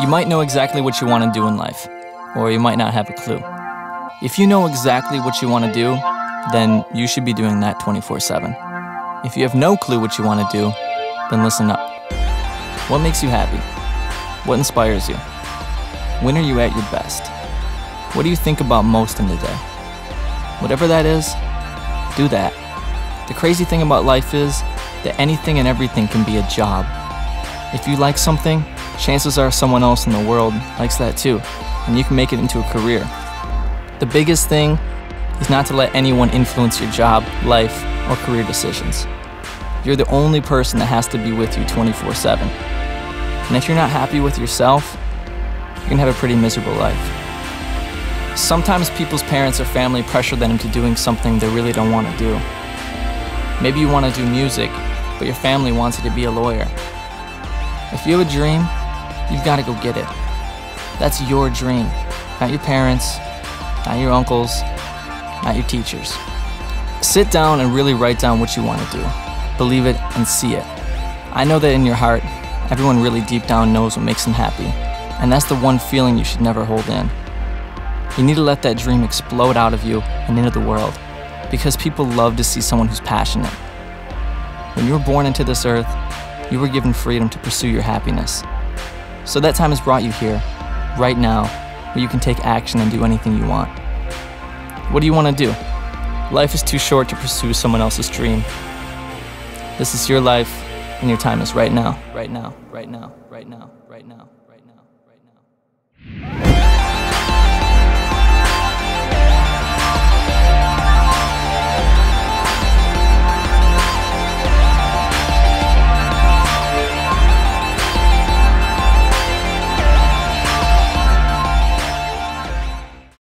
You might know exactly what you want to do in life, or you might not have a clue. If you know exactly what you want to do, then you should be doing that 24 7. If you have no clue what you want to do, then listen up. What makes you happy? What inspires you? When are you at your best? What do you think about most in the day? Whatever that is, do that. The crazy thing about life is that anything and everything can be a job. If you like something, chances are someone else in the world likes that too, and you can make it into a career. The biggest thing is not to let anyone influence your job, life, or career decisions. You're the only person that has to be with you 24 7. And if you're not happy with yourself, you can have a pretty miserable life. Sometimes people's parents or family pressure them into doing something they really don't want to do. Maybe you want to do music, but your family wants you to be a lawyer. If you have a dream, you've got to go get it. That's your dream, not your parents, not your uncles, not your teachers. Sit down and really write down what you want to do. Believe it and see it. I know that in your heart, everyone really deep down knows what makes them happy, and that's the one feeling you should never hold in. You need to let that dream explode out of you and into the world, because people love to see someone who's passionate. When you were born into this earth, you were given freedom to pursue your happiness. So that time has brought you here, right now, where you can take action and do anything you want. What do you want to do? Life is too short to pursue someone else's dream. This is your life, and your time is right now, right now, right now, right now, right now.